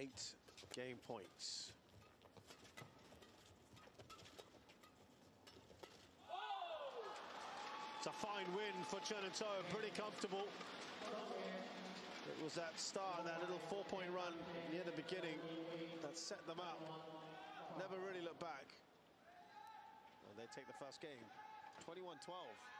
eight game points. It's a fine win for Chen and Toh, pretty comfortable. It was that start, and that little four-point run near the beginning that set them up. Never really looked back. And they take the first game, 21-12.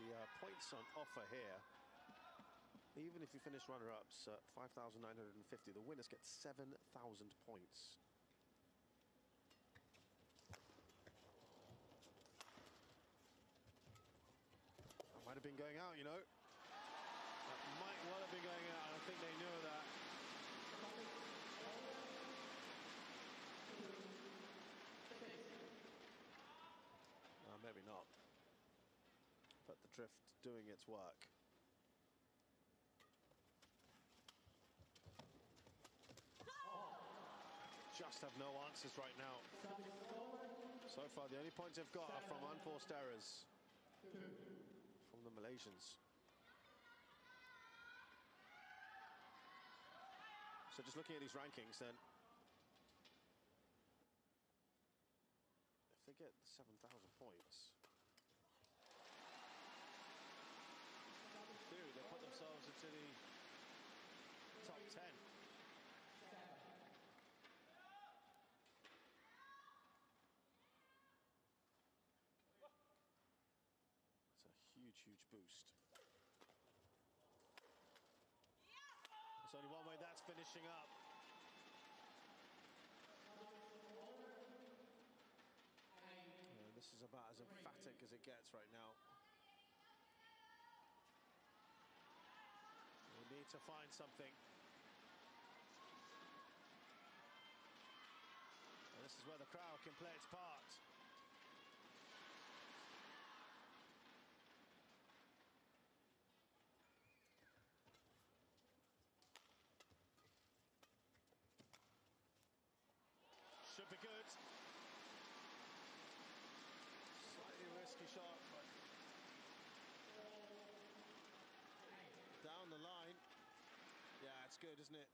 The uh, points on offer here, even if you finish runner-ups at 5,950, the winners get 7,000 points. That might have been going out, you know. That might well have been going out, I think they knew that. Uh, maybe not. Drift doing its work. Just have no answers right now. So far, the only points they've got are from unforced errors from the Malaysians. So just looking at these rankings then, if they get the 7,000 points, in theory they put themselves into the top 10. It's a huge, boost. There's only one way that's finishing up. And this is about as emphatic as it gets right now. We need to find something. And this is where the crowd can play its part. Should be good. Slightly risky shot, but down the line. Yeah, it's good, isn't it?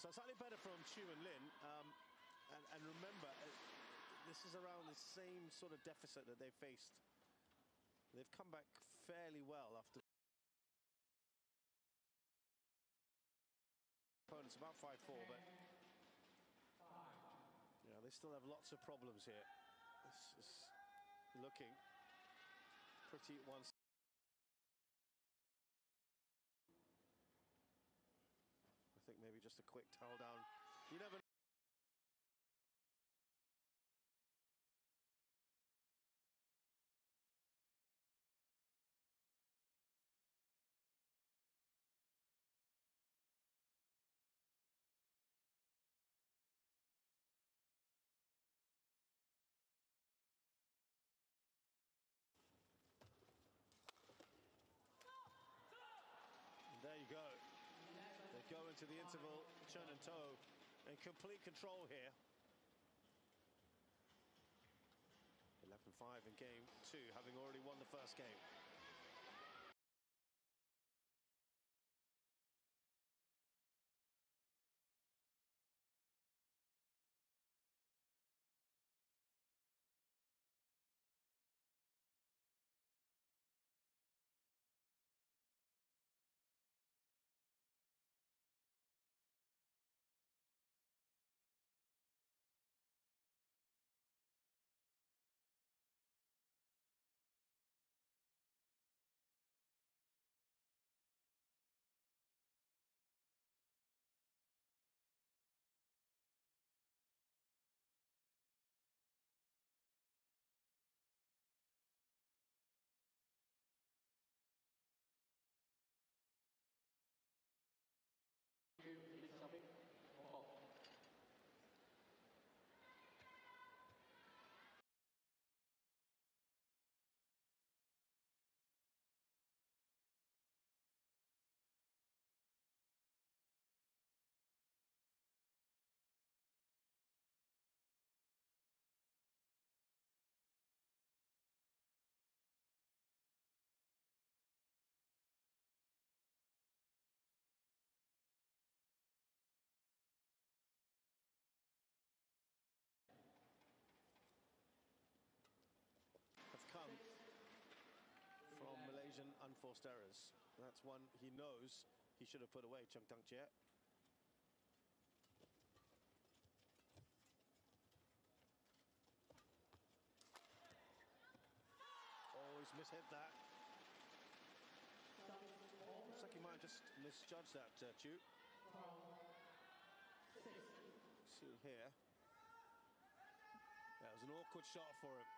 So slightly better from Chu and Lin. Um, and, and, remember, uh, this is around the same sort of deficit that they faced. They've come back fairly well after. Opponents about 5-4, but yeah, they still have lots of problems here. This is looking pretty one. I think maybe just a quick towel down. You never There you go. They go into the interval, Chen and Toh in complete control here. 11-5 in game two, having already won the first game. Occasion, unforced errors. That's one he knows he should have put away, Chen Tang Jie. Oh, he's mishit that. Looks like he might have just misjudged that, uh, Chu. See here. That was an awkward shot for him.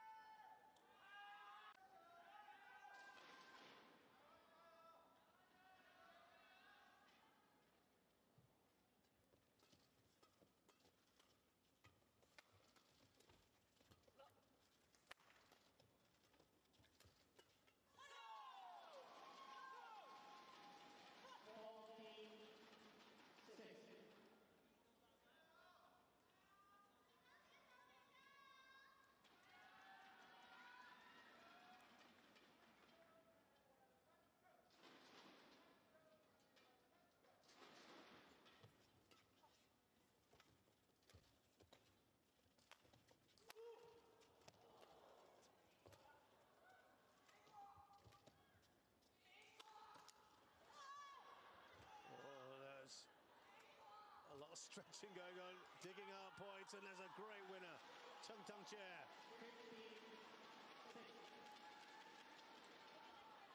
Oh, there's a lot of stretching going on, digging out points, and there's a great winner, Chen Tang Jie.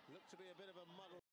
Looked to be a bit of a muddle.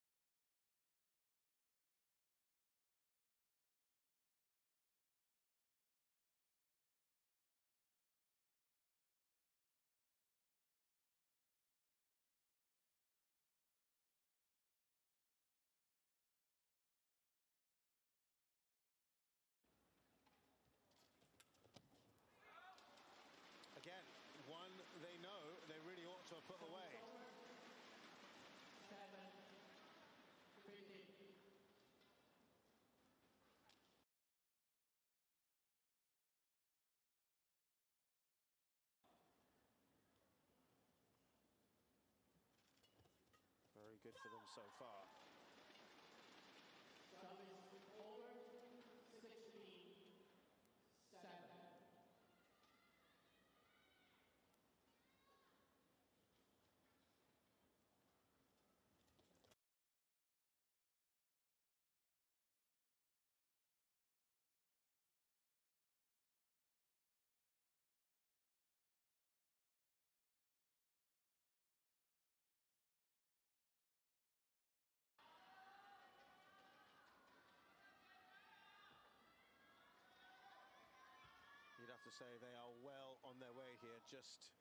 Good for them so far. Say they are well on their way here, just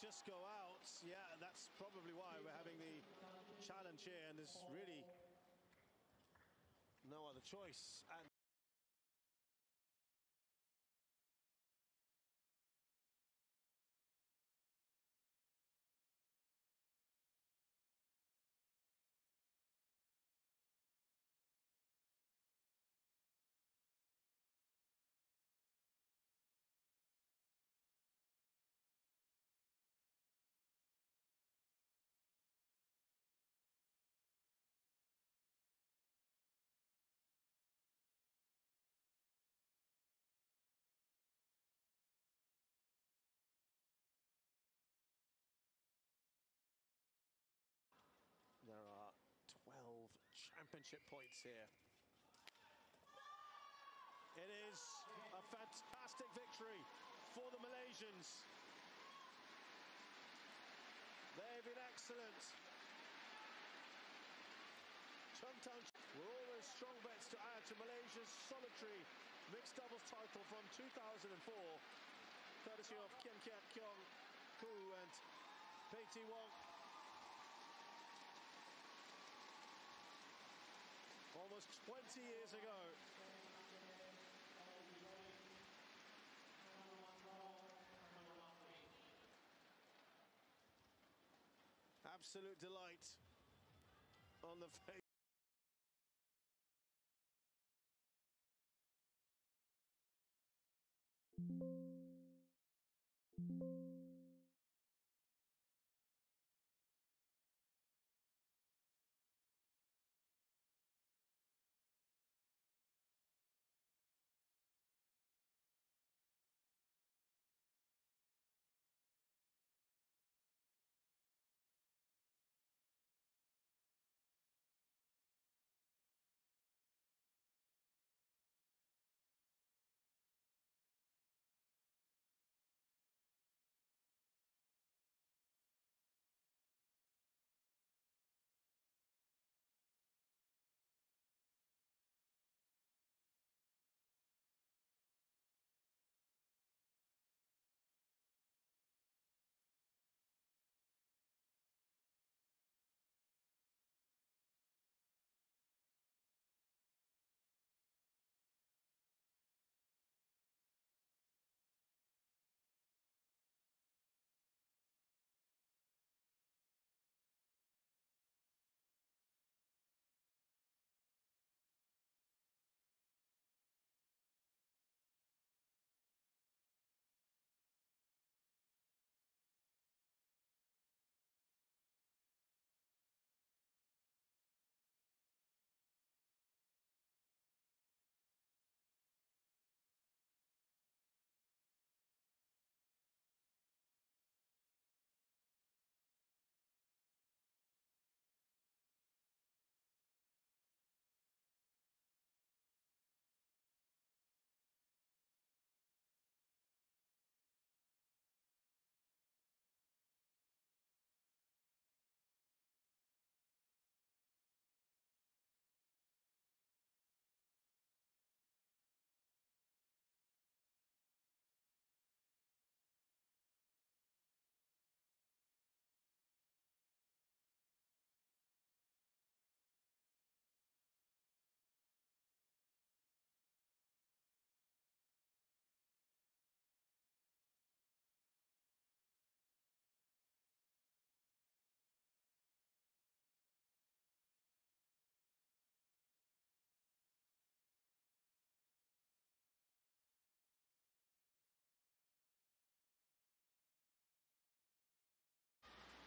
just go out? Yeah, that's probably why we're having the challenge here, and there's really no other choice. And championship points here. It is a fantastic victory for the Malaysians. They've been excellent. Chungtang were always strong bets to add to Malaysia's solitary mixed doubles title from 2004, courtesy of Kien Keat Kiong Koo and Pei Wong. Almost 20 years ago. Absolute delight on the face.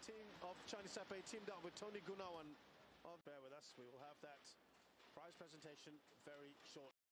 Team of Chinese Taipei teamed up with Tony Gunawan. Oh, bear with us, we will have that prize presentation very shortly.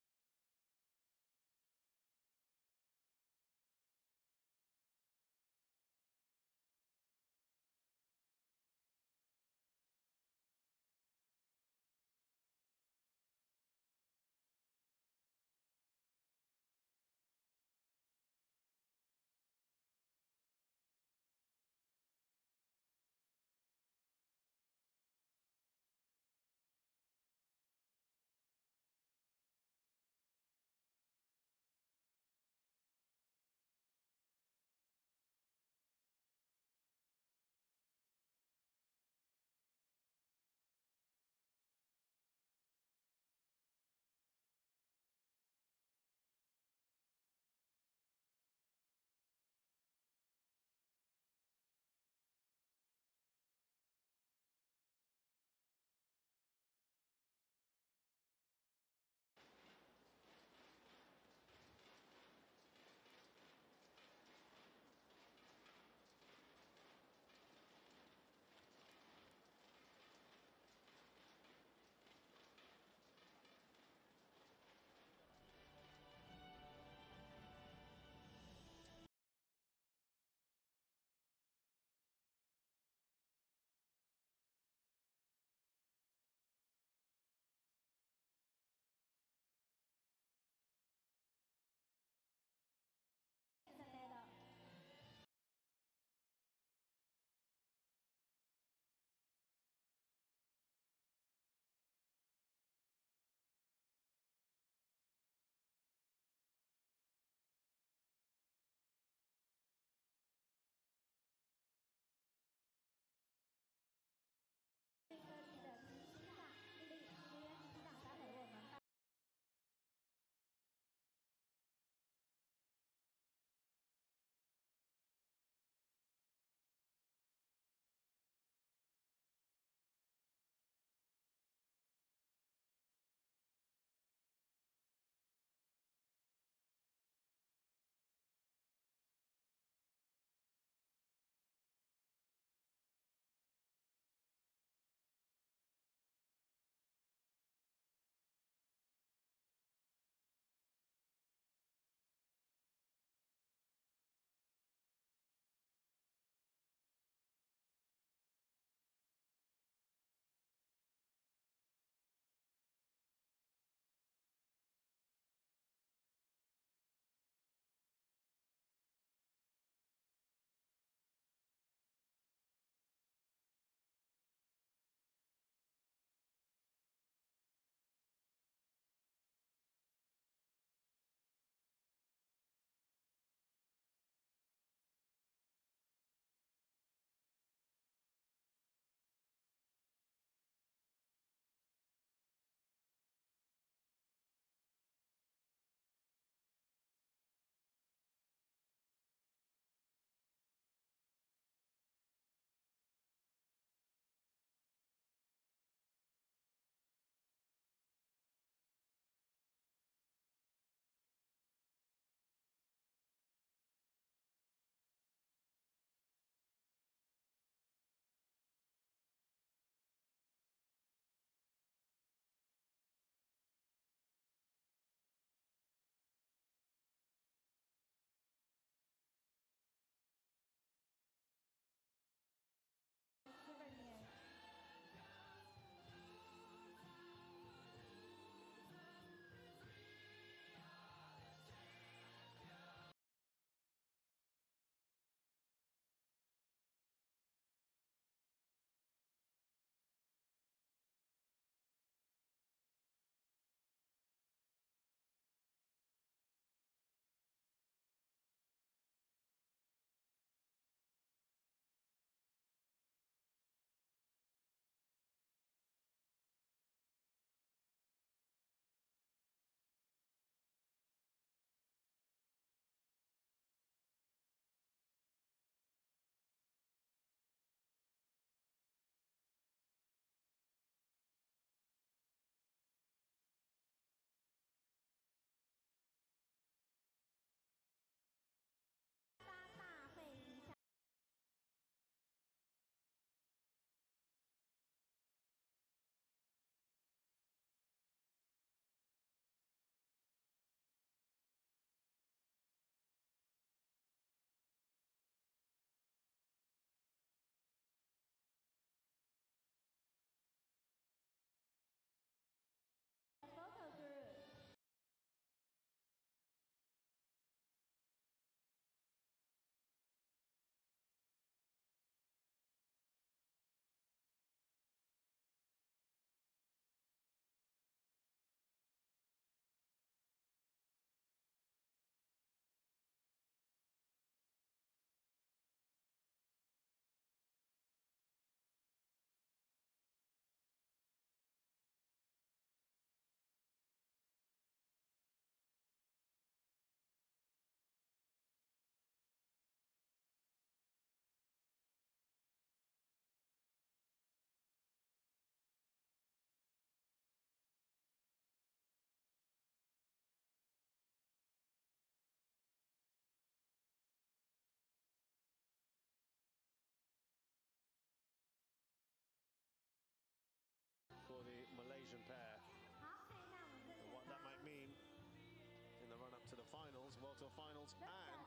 World Tour finals, and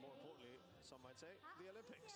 more importantly, some might say, the Olympics.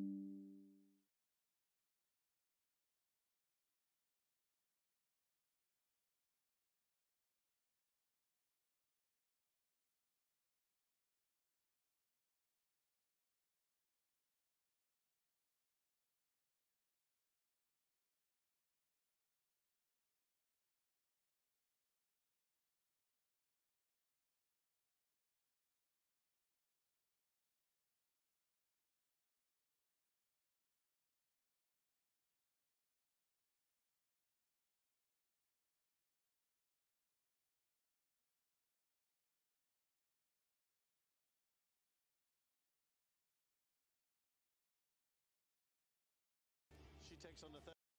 She takes on the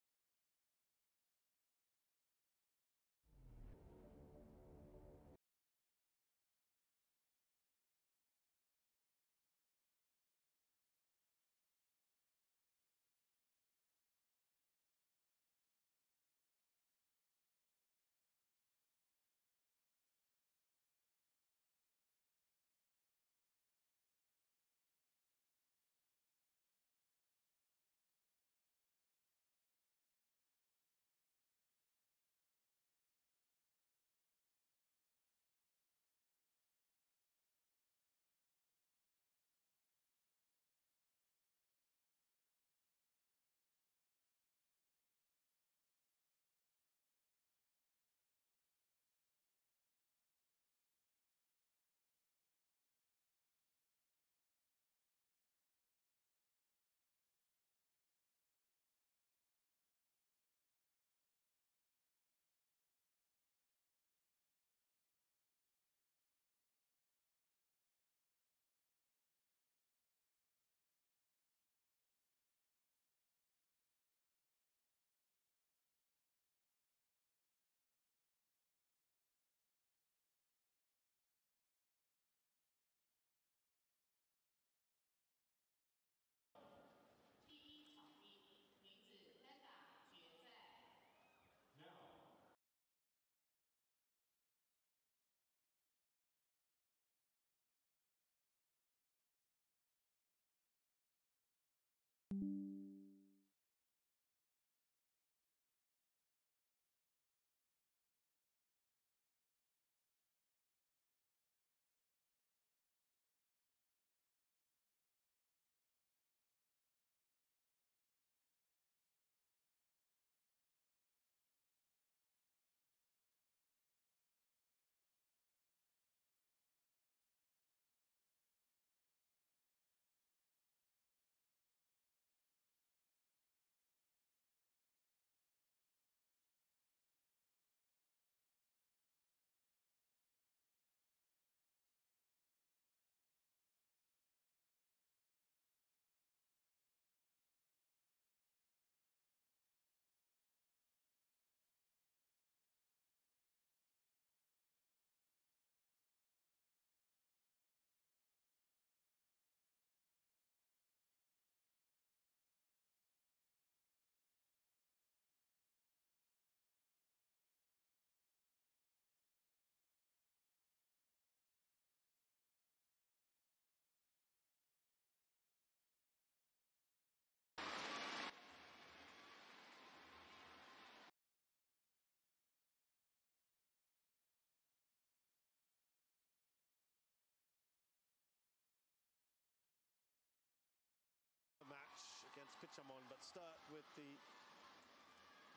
against on, but start with the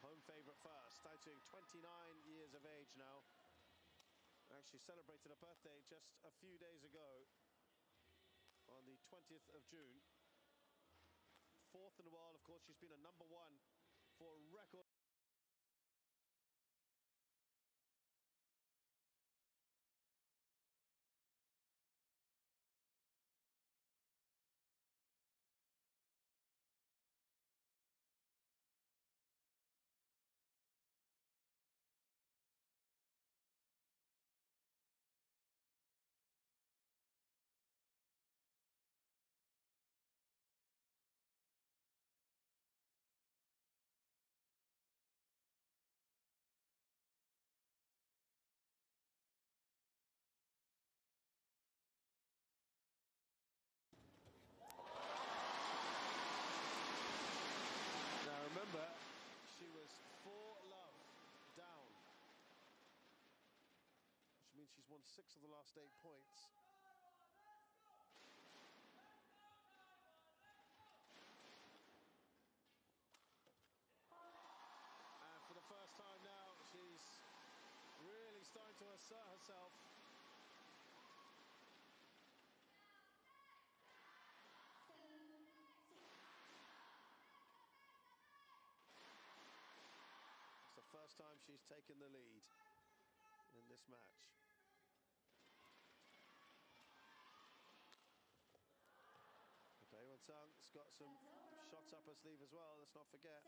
home favourite first. Taitui, 29 years of age now. Actually celebrated a birthday just a few days ago on the 20th of June. Fourth in the world, of course, she's been a number one for a record. Means she's won six of the last eight points. And for the first time now, she's really starting to assert herself. It's the first time she's taken the lead in this match. Sung's got some shots up her sleeve as well, let's not forget.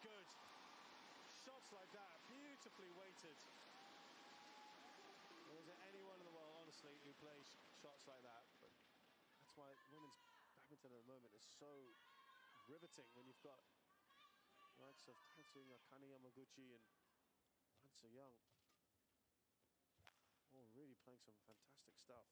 Good. Shots like that, beautifully weighted. There isn't anyone in the world, honestly, who plays shots like that. But that's why women's badminton at the moment is so riveting when you've got the likes of Tatsuya Akane Yamaguchi and Han Young. All really playing some fantastic stuff.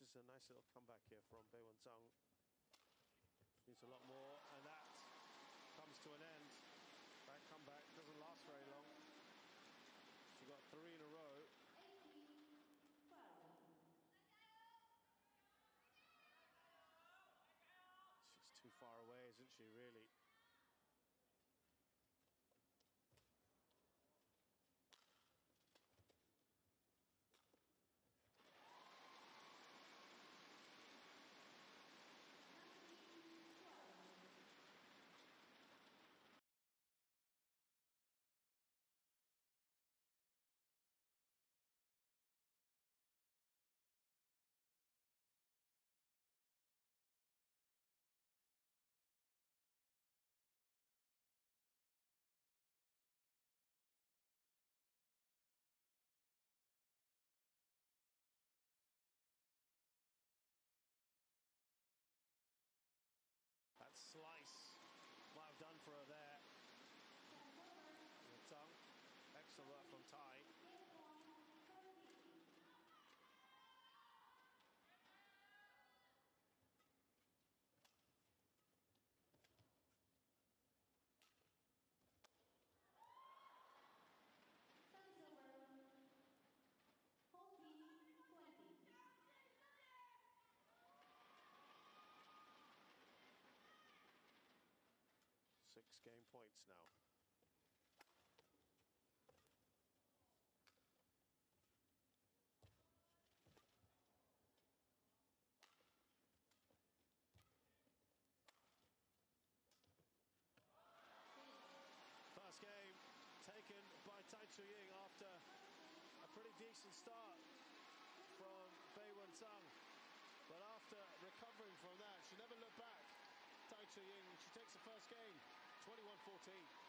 This is a nice little comeback here from Bei Wen Zhang. Needs a lot more, and that comes to an end. That comeback doesn't last very long. She got three in a row. She's too far away, isn't she, really? Game points now. First game taken by Tai Tzu Ying after a pretty decent start from Bei Wen Zhang. But after recovering from that, she never looked back. Tai Tzu Ying, she takes the first game, 21-14.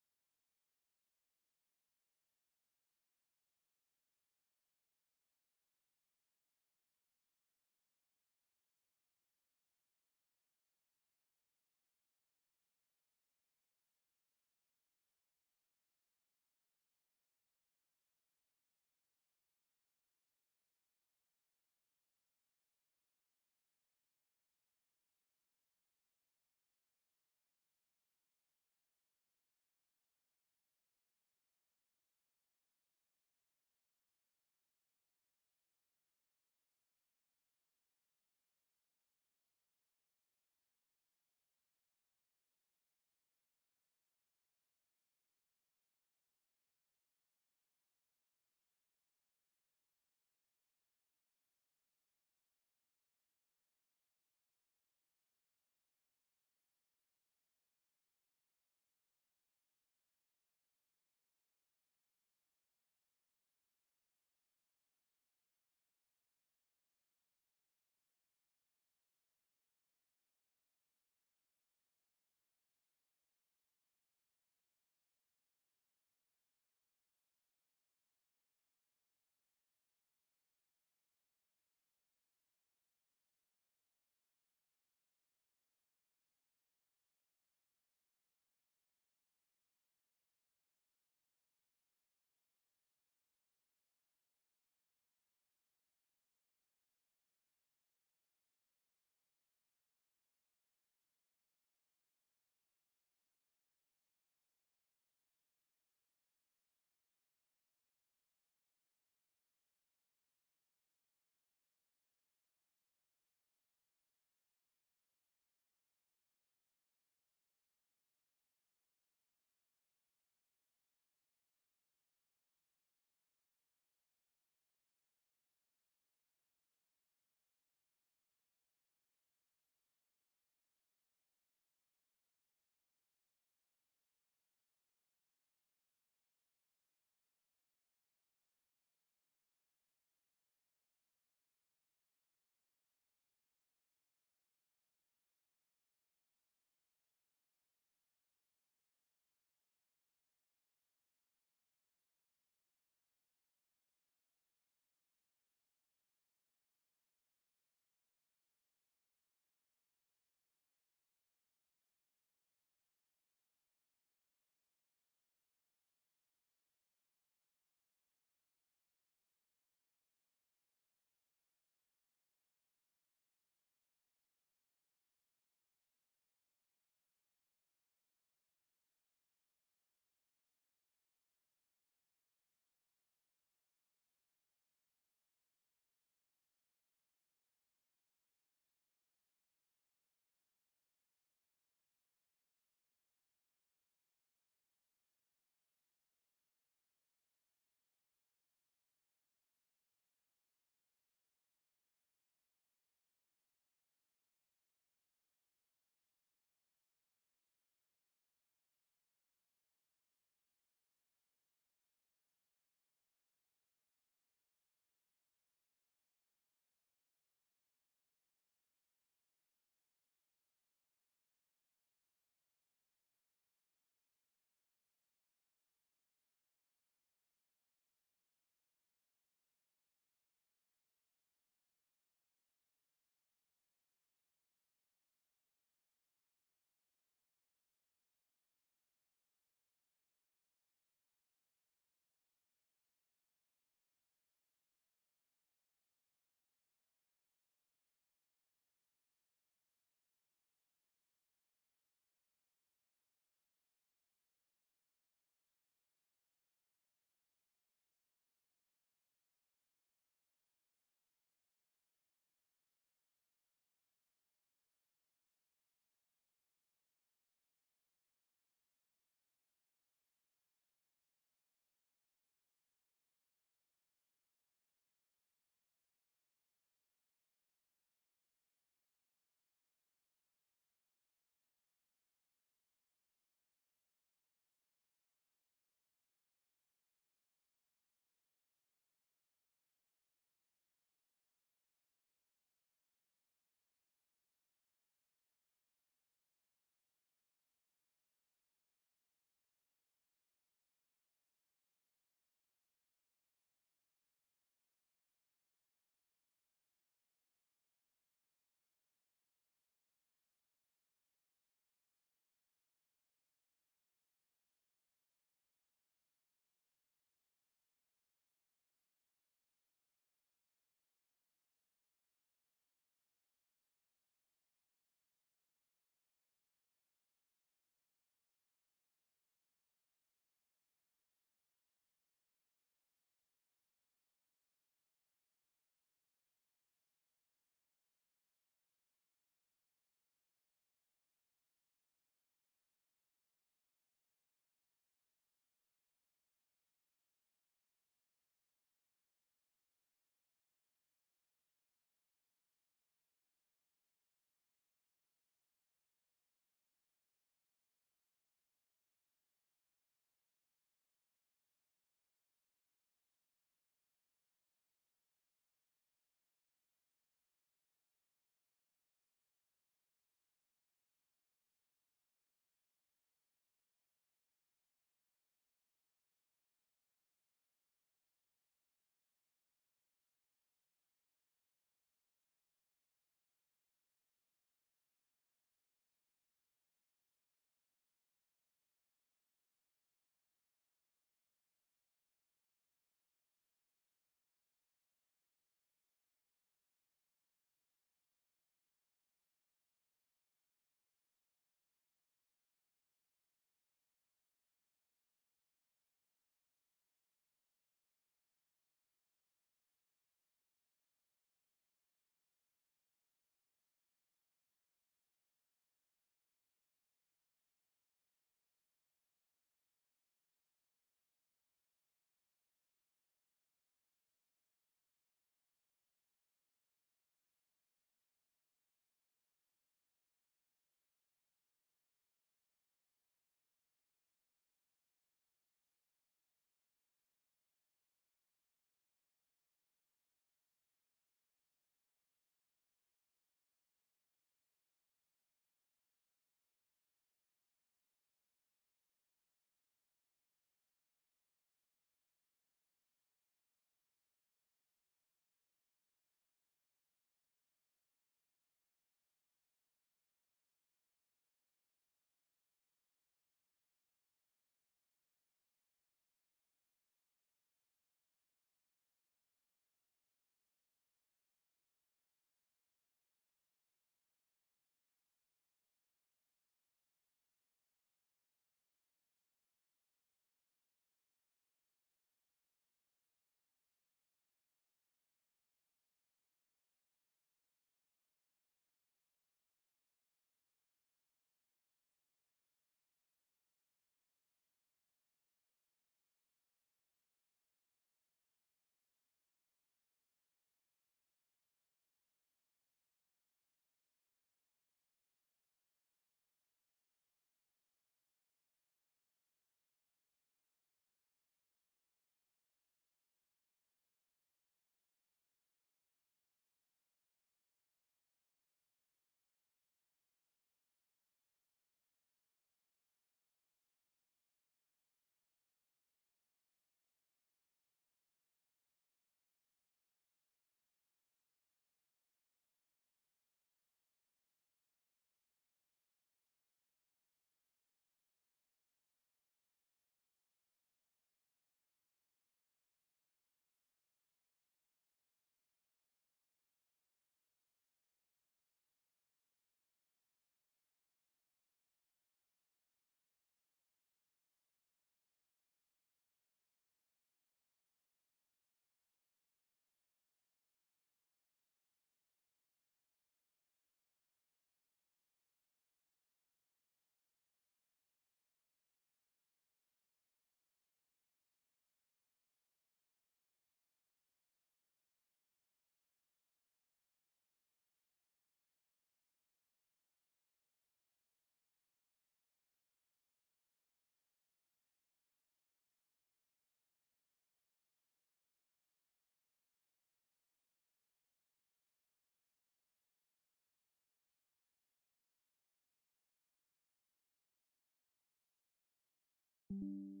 you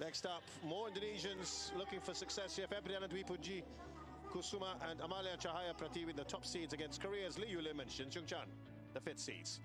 Next up, more Indonesians looking for success here. Febriana Dwi Puji Kusuma and Amallia Cahaya Pratiwi, the top seeds against Korea's Yu Lim and Shin Seung Chan, the fifth seeds.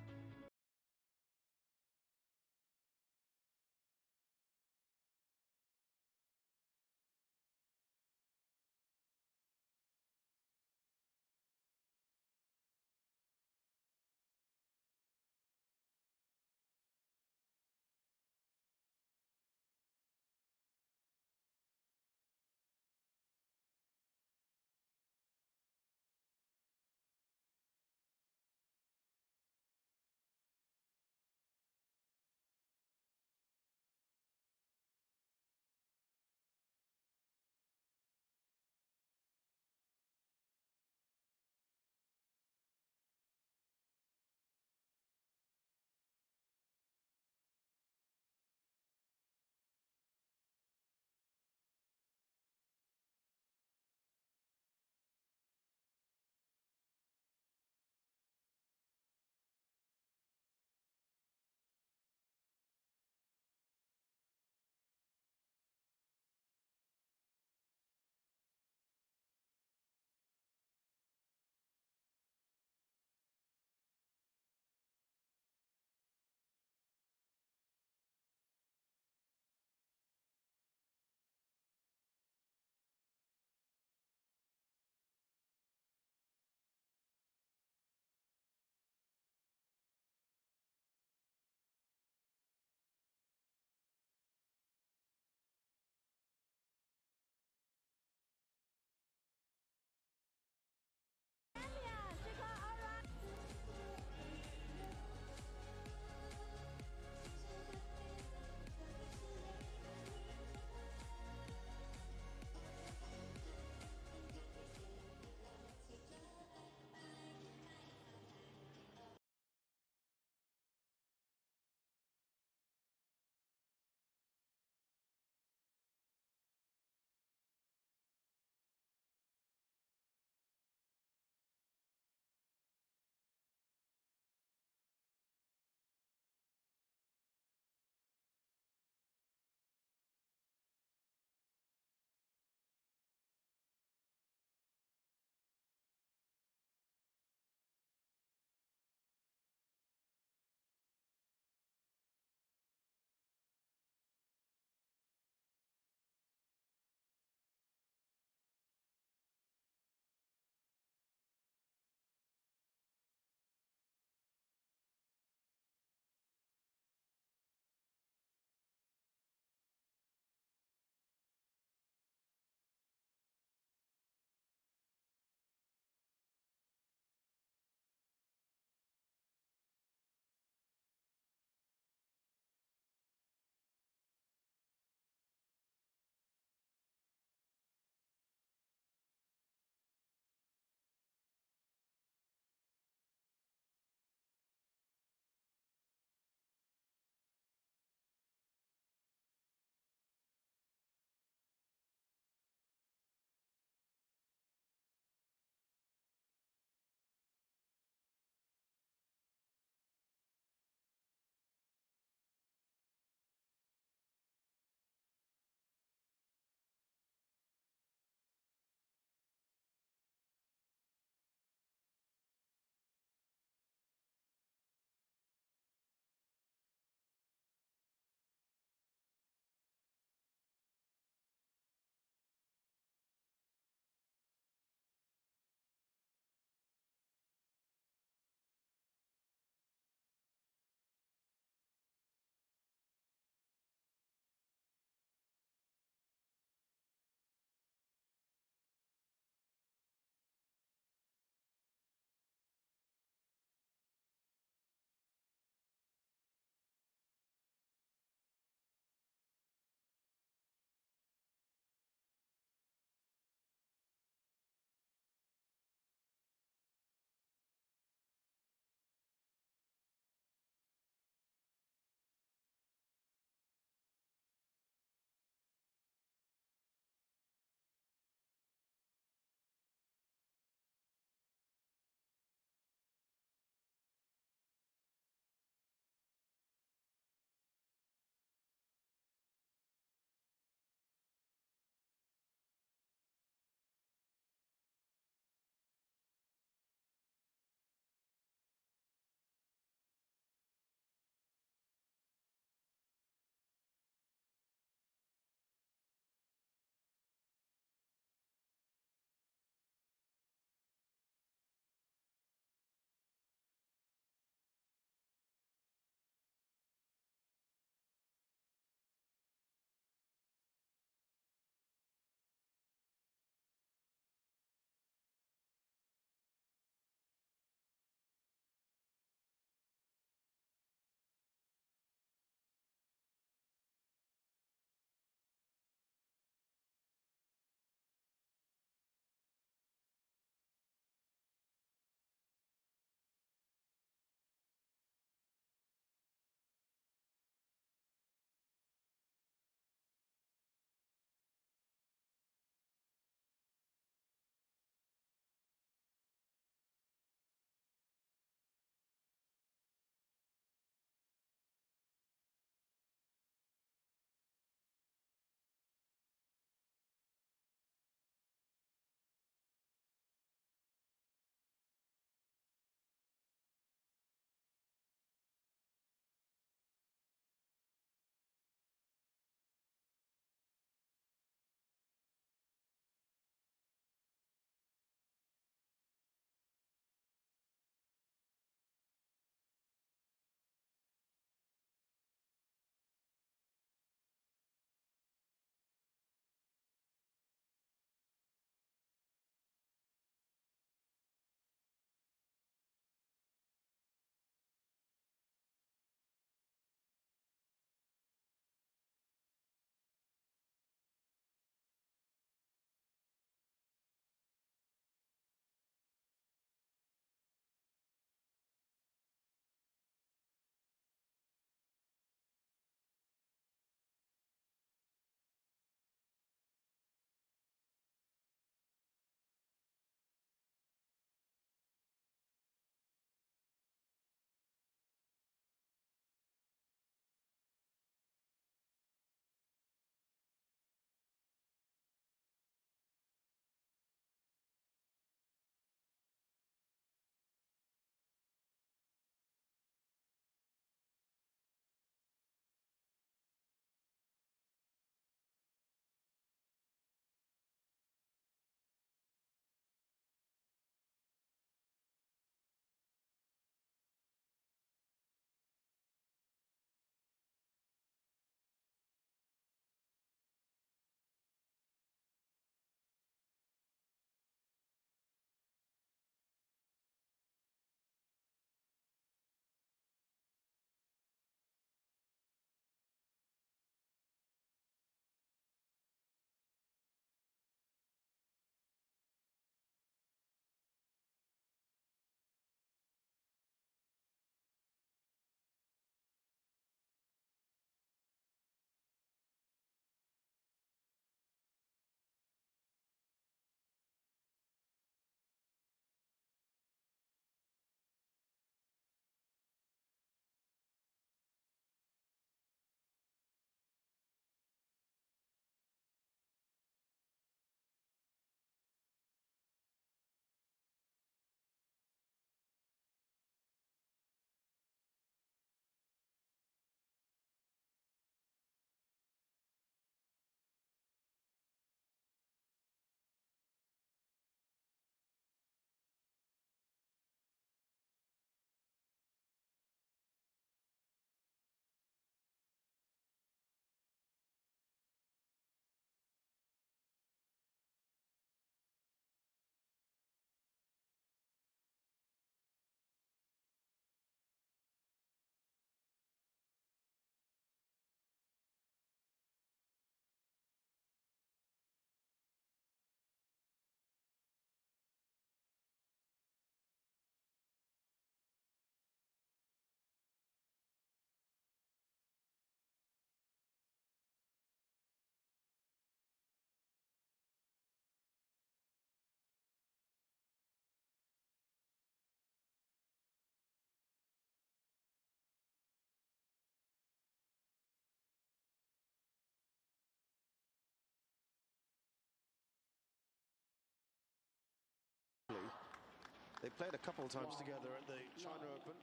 They played a couple of times together at the China Open,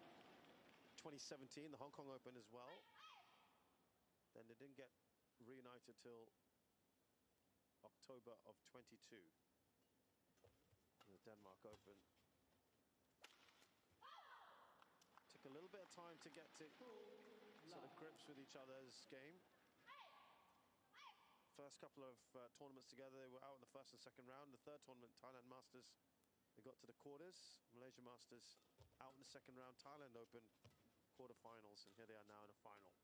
2017, the Hong Kong Open as well. Then they didn't get reunited till October of 22. The Denmark Open. Took a little bit of time to get to sort of grips with each other's game. First couple of uh, tournaments together, they were out in the first and second round. The third tournament, Thailand Masters, got to the quarters. Malaysia Masters out in the second round. Thailand Open quarterfinals, and here they are now in a final.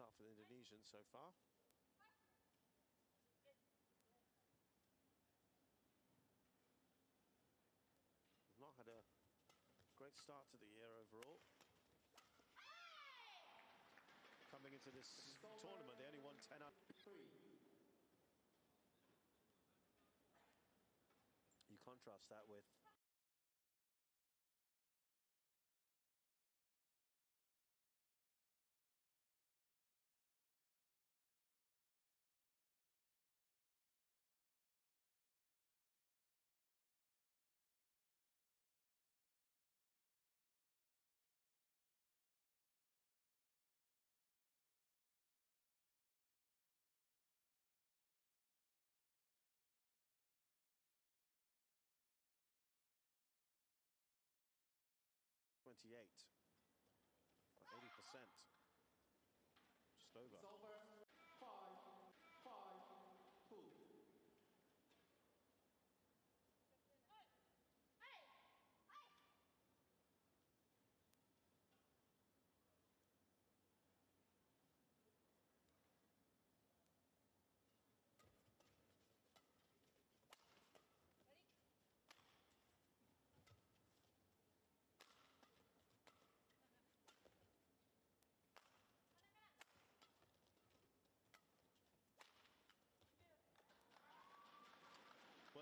Start for the Indonesians so far. They've not had a great start to the year overall. Coming into this tournament, they only won 10 up. You contrast that with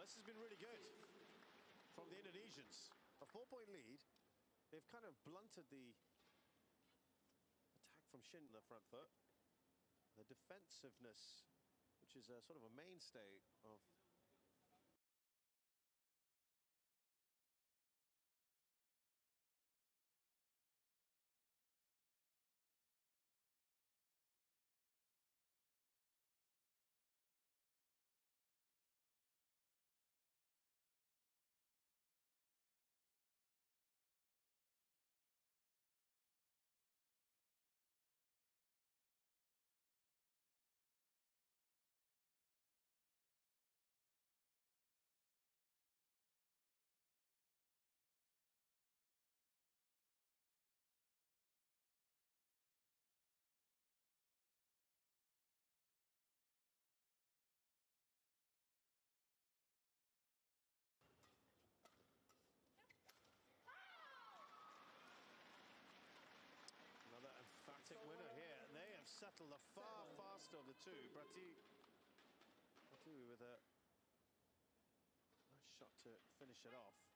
this has been really good from the Indonesians. A four-point lead. They've kind of blunted the attack from Shin on the front foot. The defensiveness, which is a sort of a mainstay of settled the far faster of the two. Brati, Brati with a nice shot to finish it off.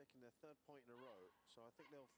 Taken their third point in a row, so I think they'll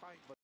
tight, but.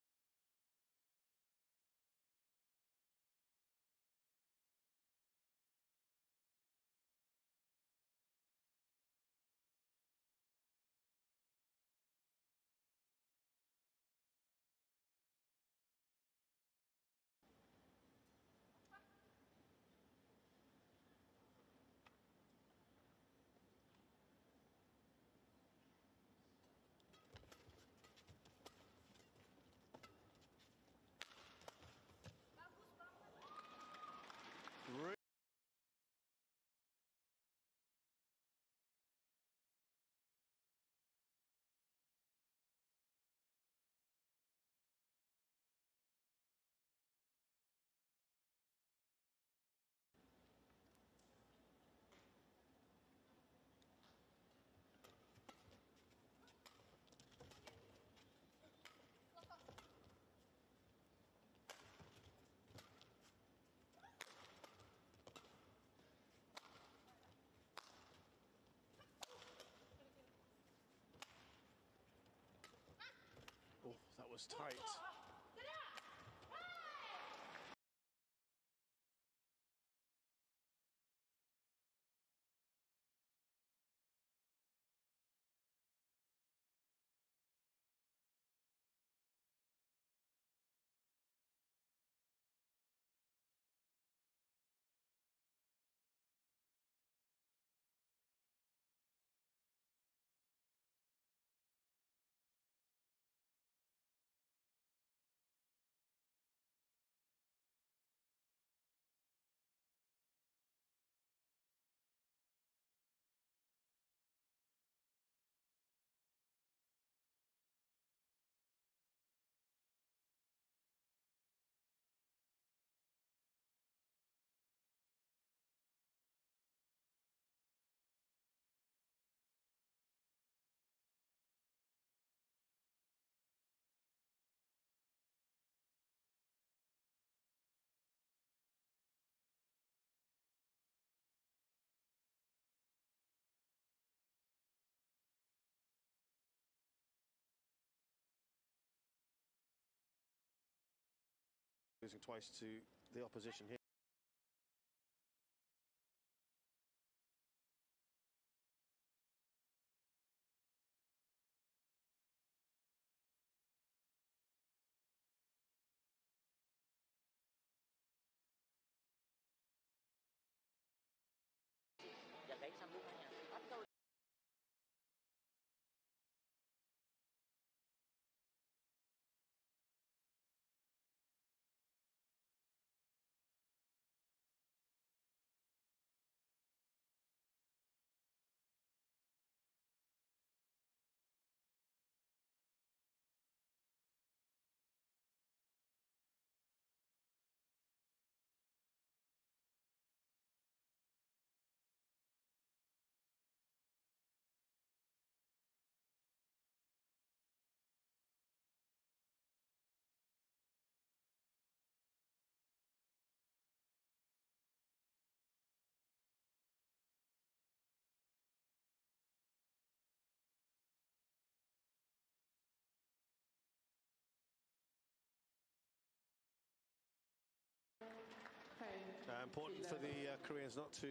Was tight. Losing twice to the opposition here. Important for the uh, Koreans not to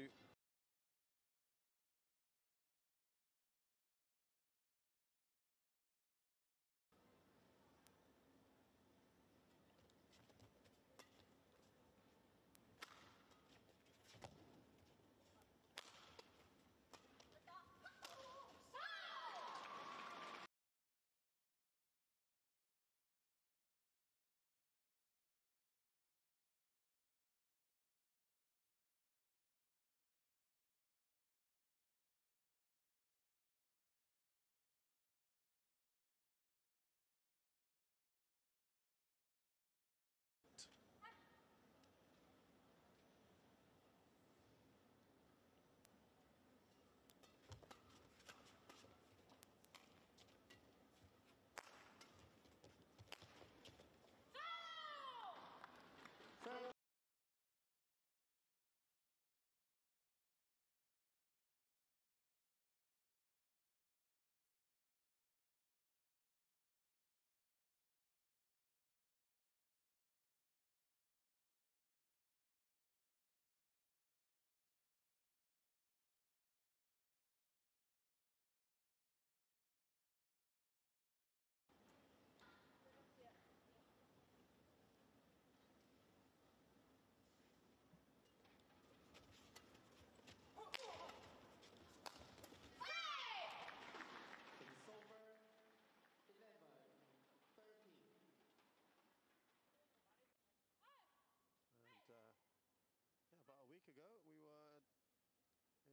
ago, we were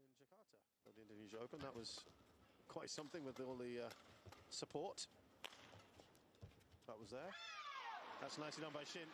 in Jakarta at the Indonesia Open. That was quite something with all the uh, support that was there. That's nicely done by Shin.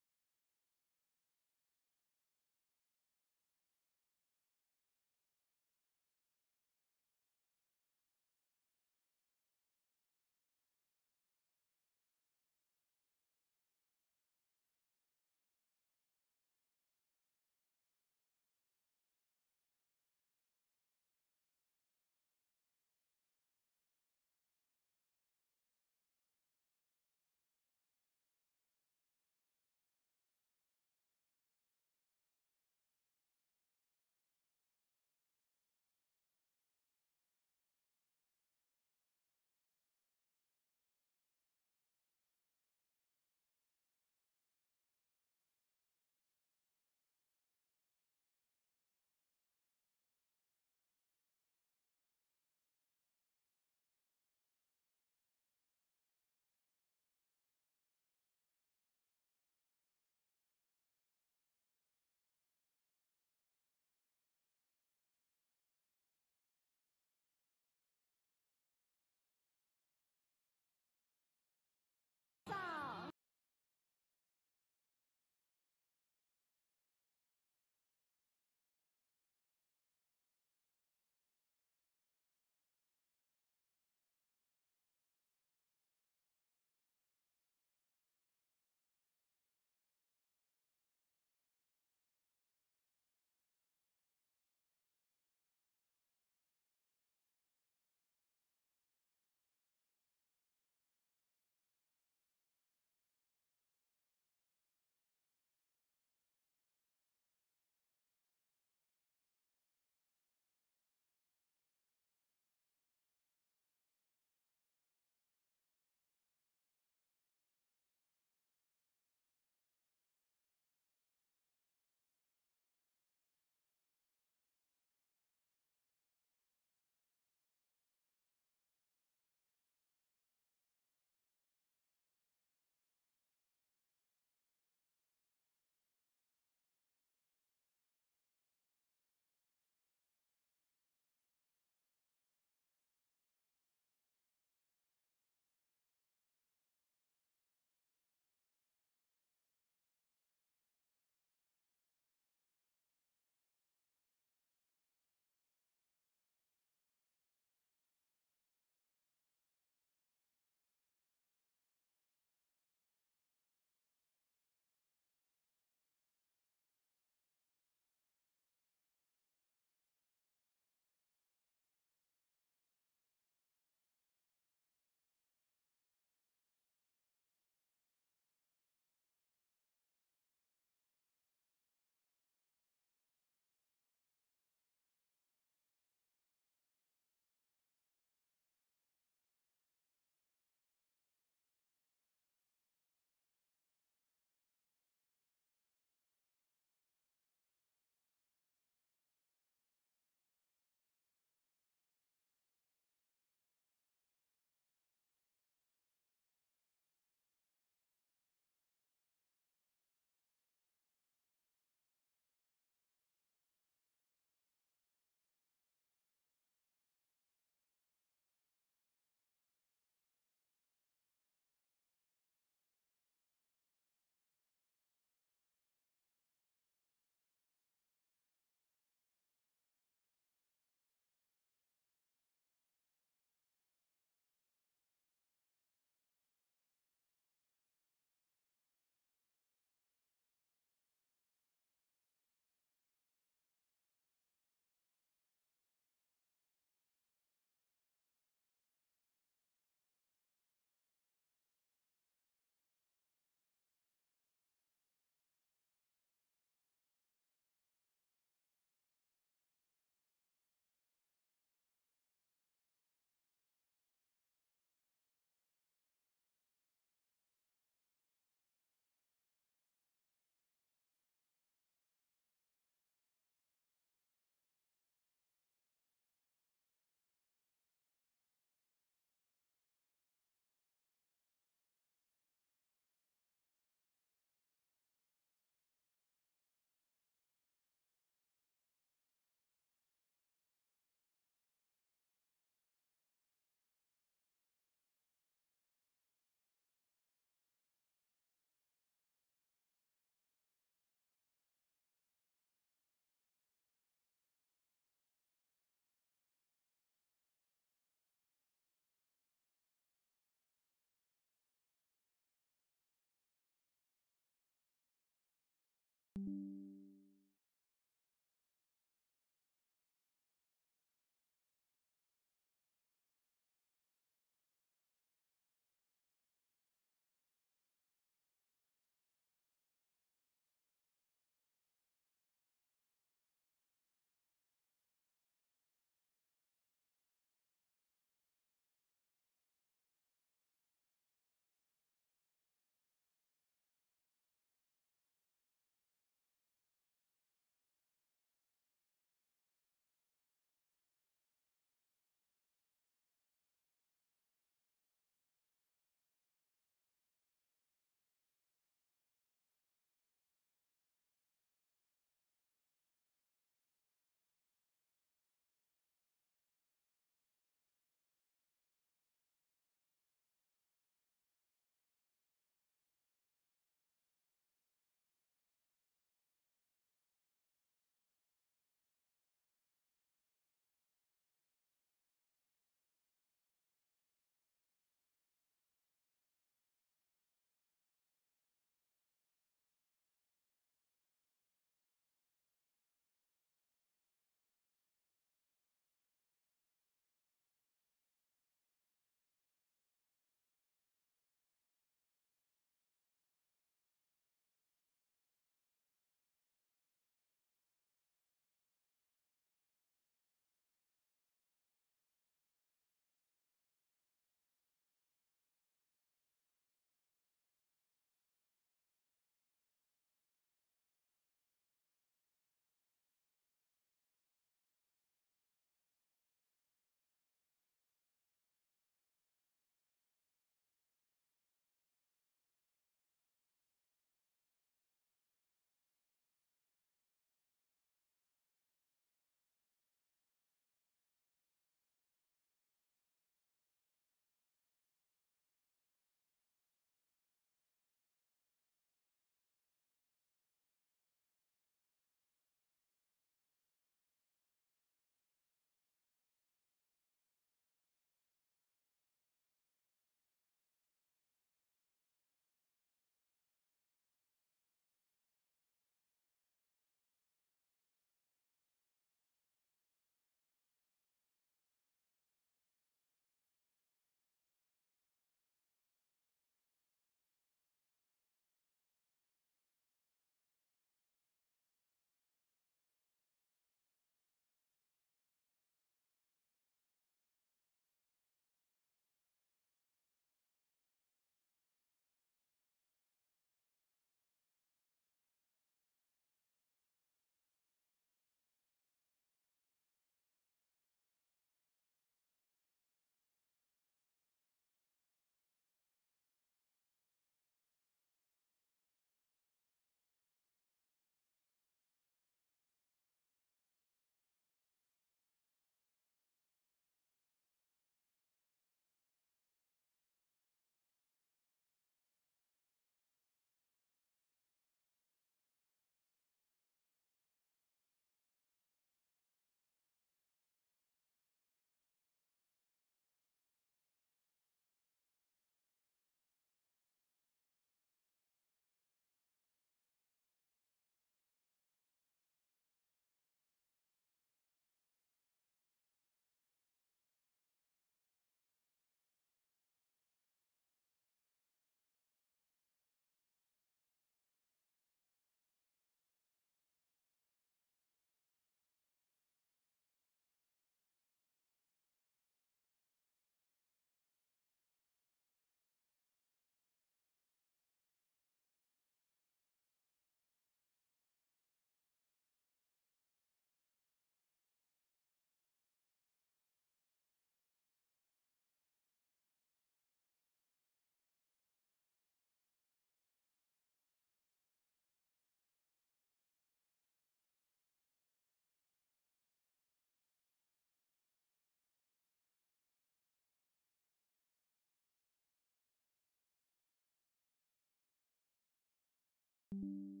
thank you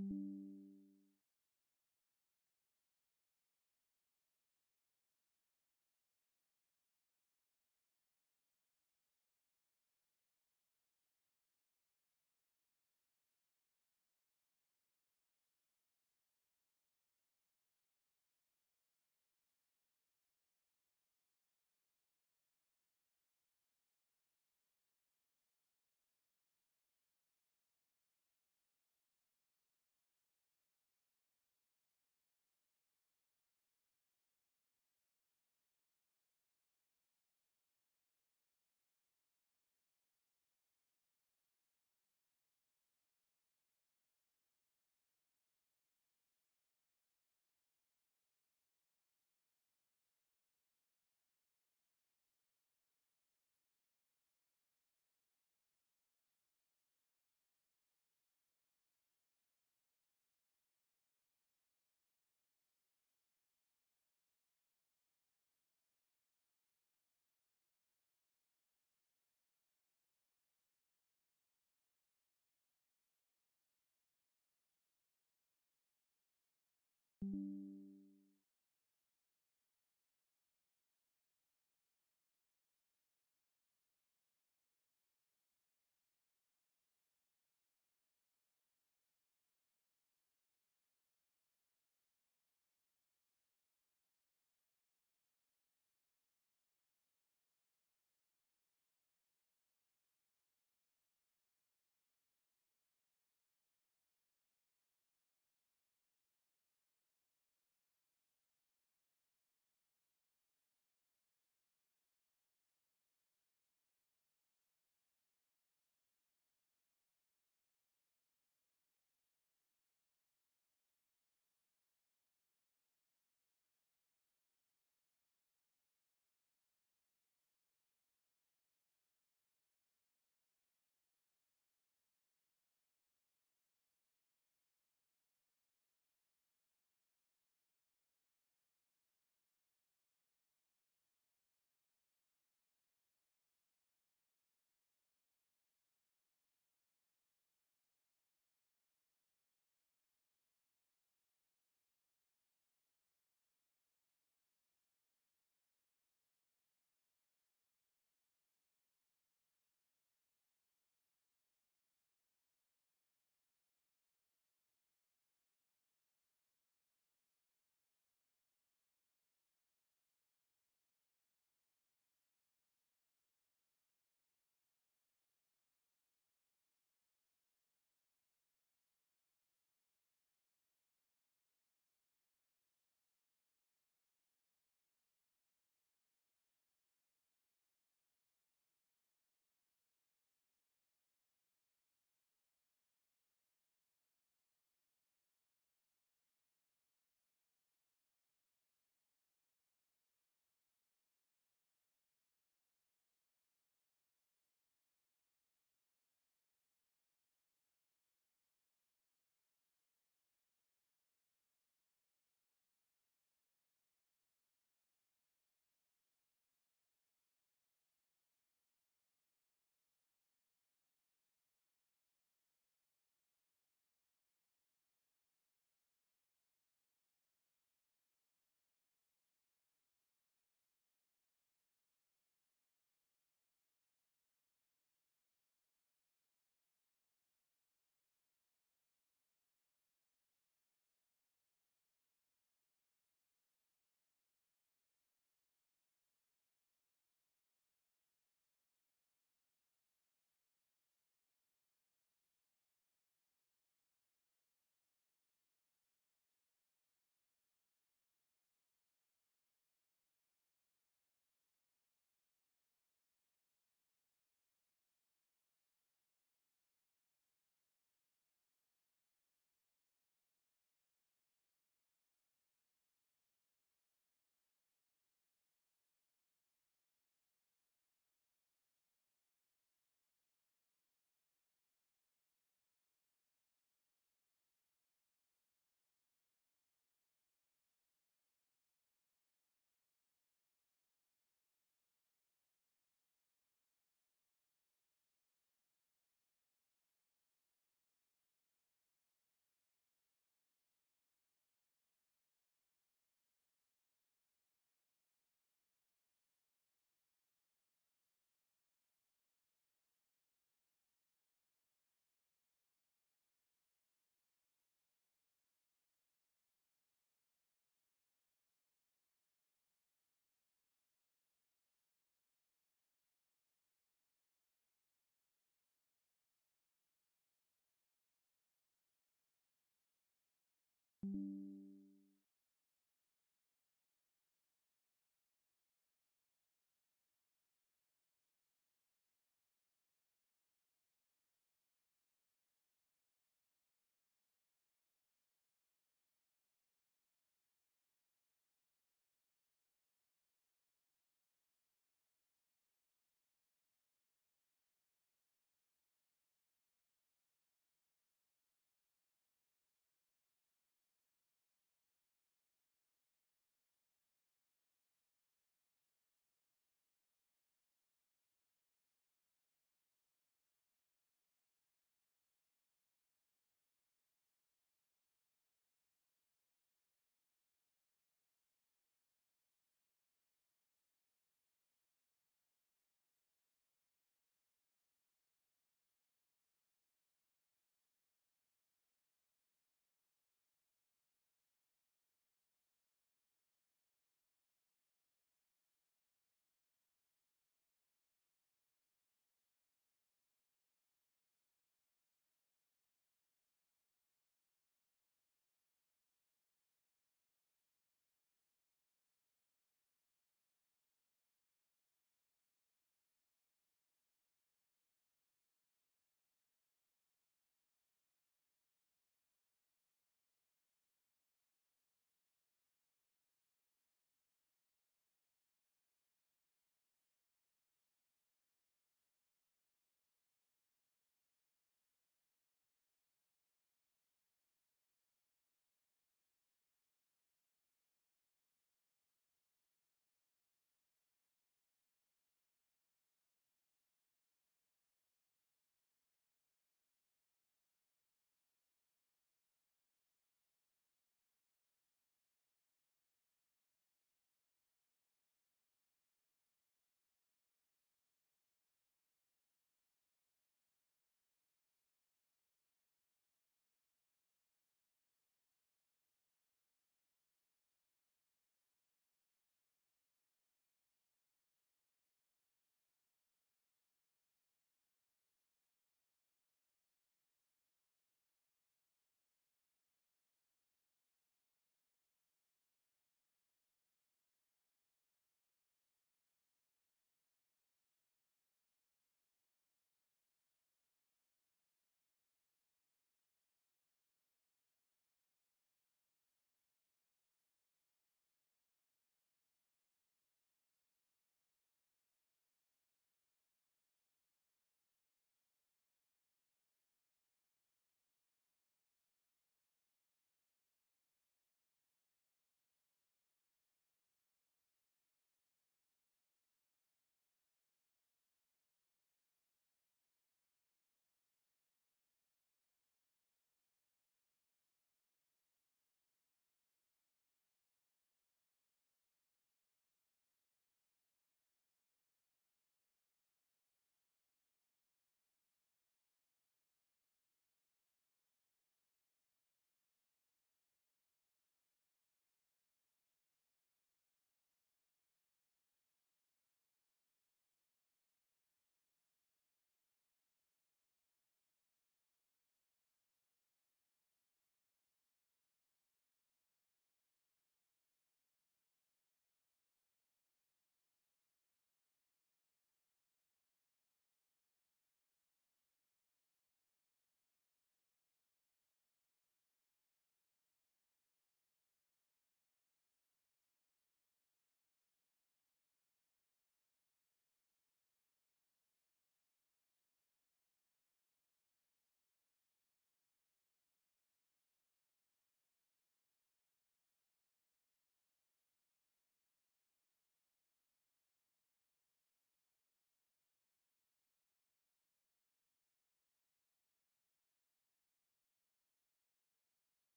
you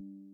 you.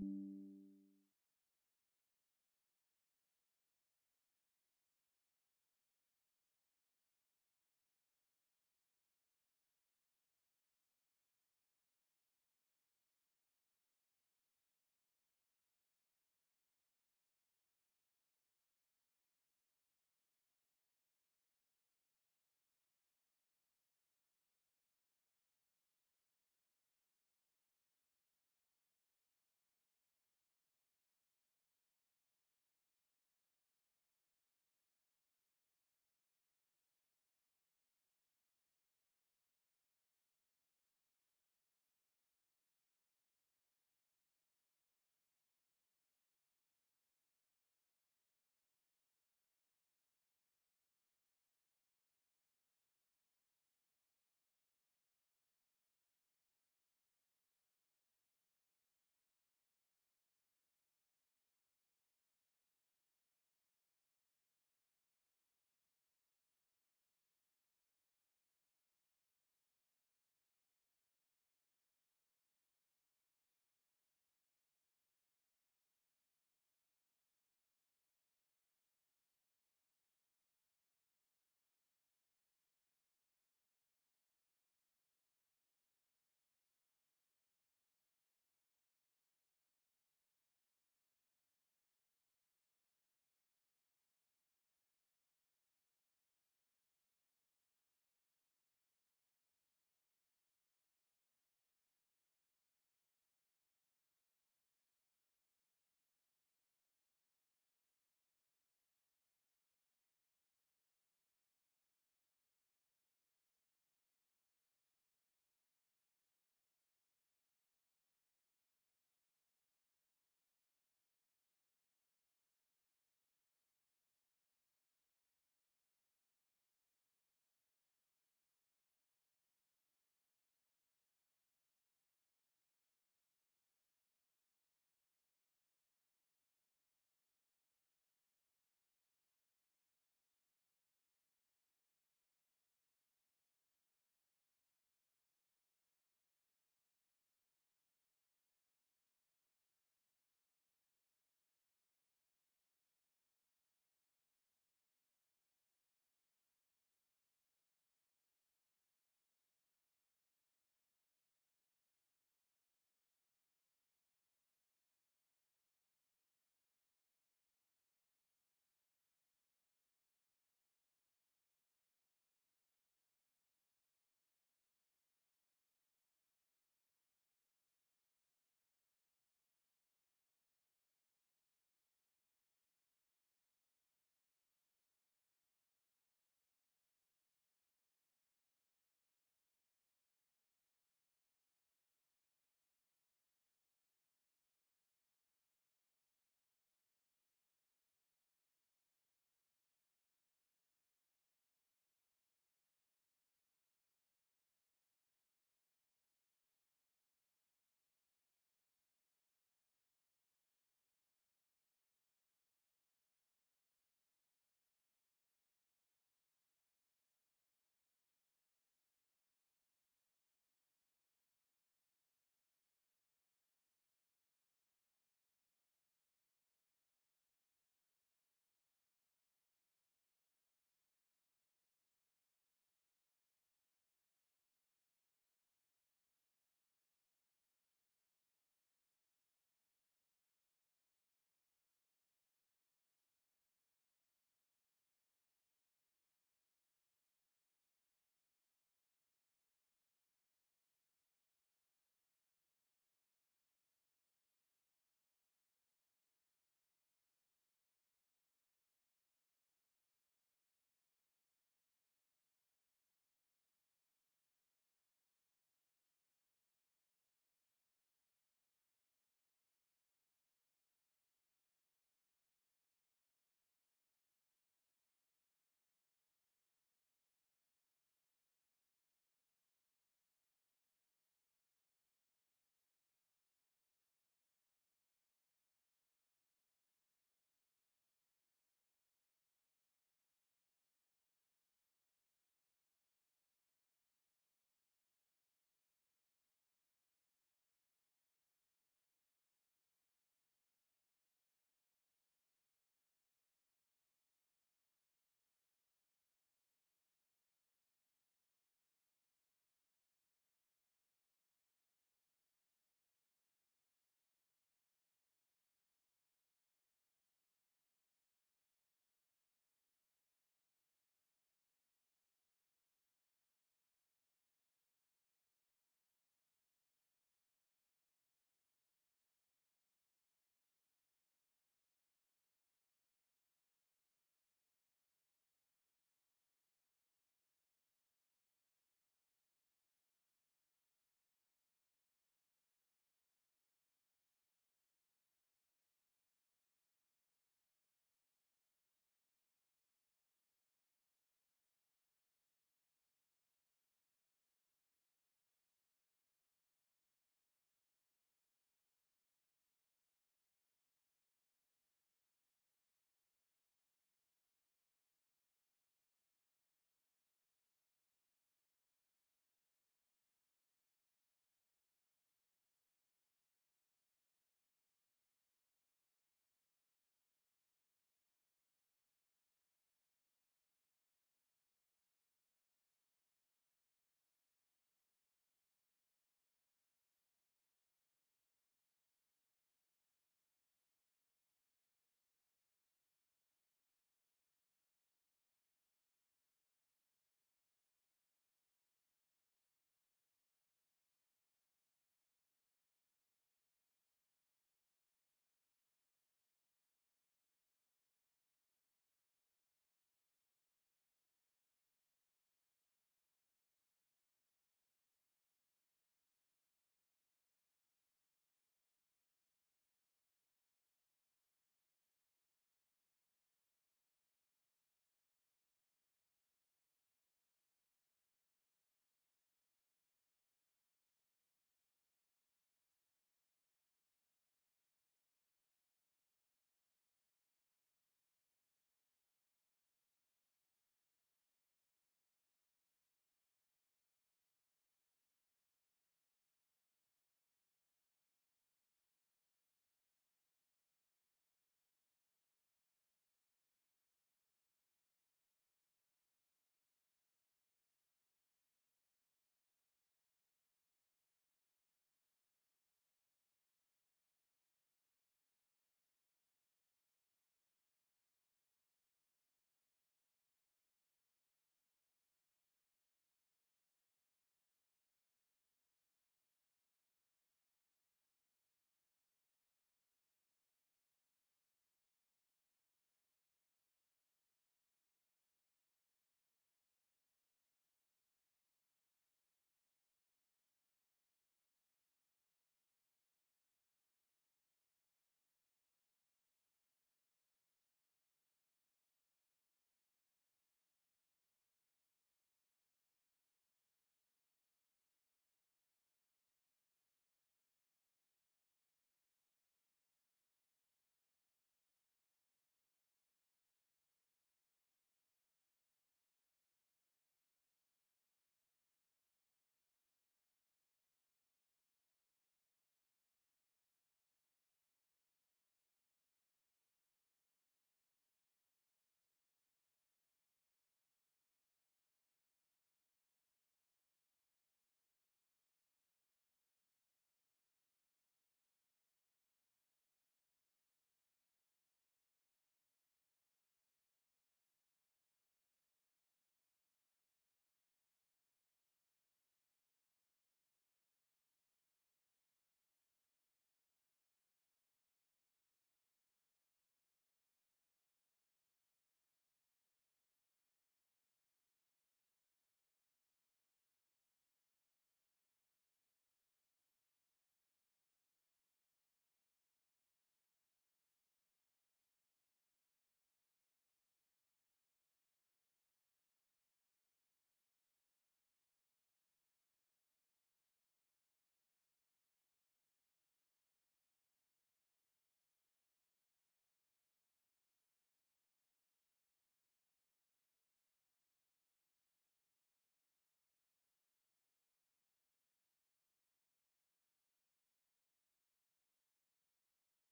you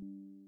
you.